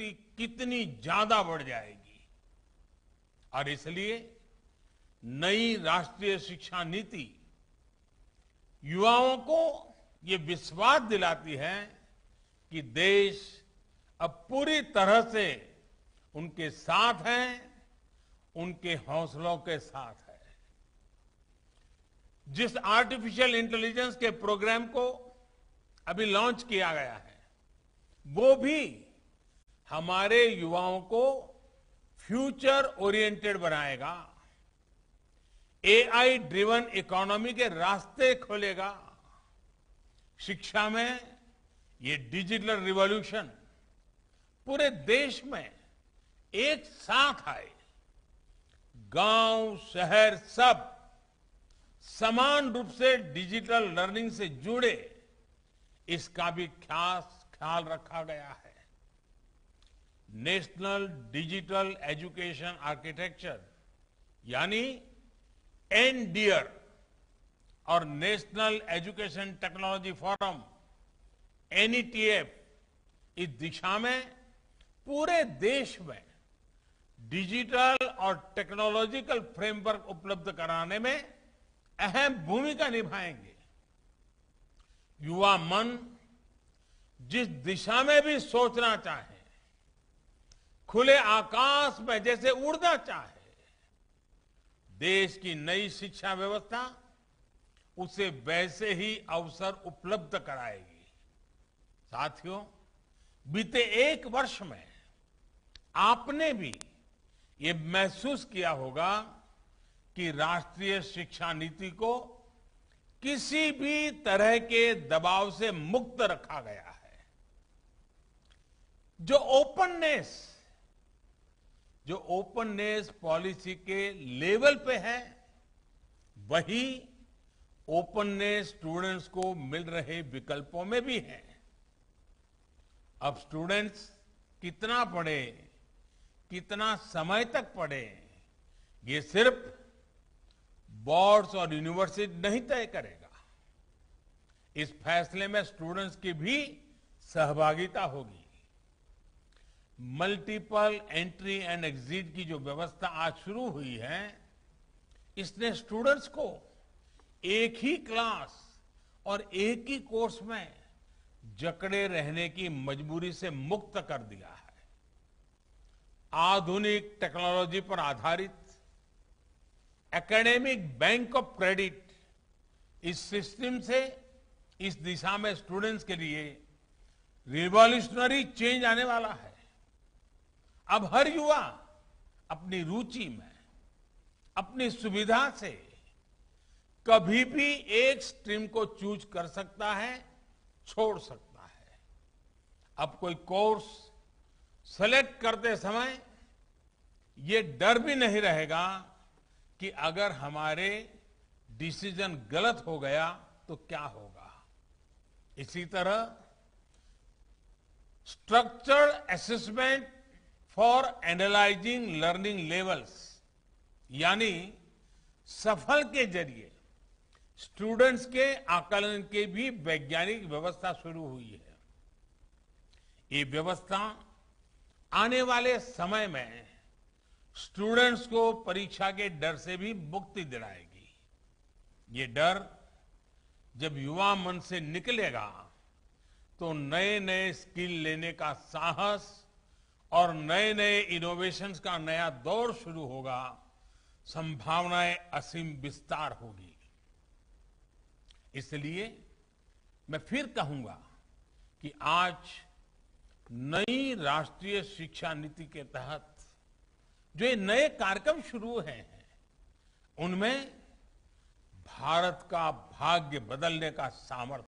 शक्ति कितनी ज़्यादा बढ़ जाएगी। और इसलिए नई राष्ट्रीय शिक्षा नीति युवाओं को ये विश्वास दिलाती है कि देश अब पूरी तरह से उनके साथ है, उनके हौसलों के साथ है। जिस आर्टिफिशियल इंटेलिजेंस के प्रोग्राम को अभी लॉन्च किया गया है, वो भी हमारे युवाओं को फ्यूचर ओरिएंटेड बनाएगा। एआई ड्रिवन इकोनॉमी के रास्ते खोलेगा। शिक्षा में ये डिजिटल रिवॉल्यूशन पूरे देश में एक साथ आए। गाँव, शहर सब समान रूप से डिजिटल लर्निंग से जुड़े, इसका भी खास ख्याल रखा गया है। नेशनल डिजिटल एजुकेशन आर्किटेक्चर यानी एनडीआर और national education technology forum NETF इस दिशा में पूरे देश में डिजिटल और टेक्नोलॉजिकल फ्रेमवर्क उपलब्ध कराने में अहम भूमिका निभाएँगे। युवा मन जिस दिशा में भी सोचना चाहे खुले आकाश में जैसे उड़ना चाहे। देश की नई शिक्षा व्यवस्था उसे वैसे ही अवसर उपलब्ध कराएगी। साथियों, बीते एक वर्ष में आपने भी ये महसूस किया होगा कि राष्ट्रीय शिक्षा नीति को किसी भी तरह के दबाव से मुक्त रखा गया है। जो ओपननेस जो ओपननेस पॉलिसी के लेवल पे है, वही ओपननेस स्टूडेंट्स को मिल रहे विकल्पों में भी है। अब स्टूडेंट्स कितना पढ़े, कितना समय तक पढ़े, ये सिर्फ़ बोर्ड्स और यूनिवर्सिटी नहीं तय करेगा। इस फैसले में स्टूडेंट्स की भी सहभागिता होगी। मल्टीपल एंट्री एंड एग्जिट की जो व्यवस्था आज शुरू हुई है, इसने स्टूडेंट्स को एक ही क्लास और एक ही कोर्स में जकड़े रहने की मजबूरी से मुक्त कर दिया है। आधुनिक टेक्नोलॉजी पर आधारित एकेडमिक बैंक ऑफ़ क्रेडिट इस सिस्टम से इस दिशा में स्टूडेंट्स के लिए रिवॉल्यूशनरी चेंज आने वाला है। अब हर युवा अपनी रुचि में, अपनी सुविधा से कभी भी एक स्ट्रीम को चूज़ कर सकता है, छोड़ सकता है। अब कोई कोर्स सेलेक्ट करते समय ये डर भी नहीं रहेगा कि अगर हमारे डिसीज़न गलत हो गया तो क्या होगा। इसी तरह structured assessment for analysing learning levels यानी सफल के ज़रिए स्टूडेंट्स के आकलन के भी वैज्ञानिक व्यवस्था शुरू हुई है। ये व्यवस्था आने वाले समय में स्टूडेंट्स को परीक्षा के डर से भी मुक्ति दिलाएगी। ये डर जब युवा मन से निकलेगा तो नए नए स्किल लेने का साहस और नए नए इनोवेशंस का नया दौर शुरू होगा, संभावनाएँ असीम विस्तार होगी। इसलिए मैं फिर कहूँगा कि आज नई राष्ट्रीय शिक्षा नीति के तहत जो ये नए कार्यक्रम शुरू हुए हैं, उनमें भारत का भाग्य बदलने का सामर्थ्य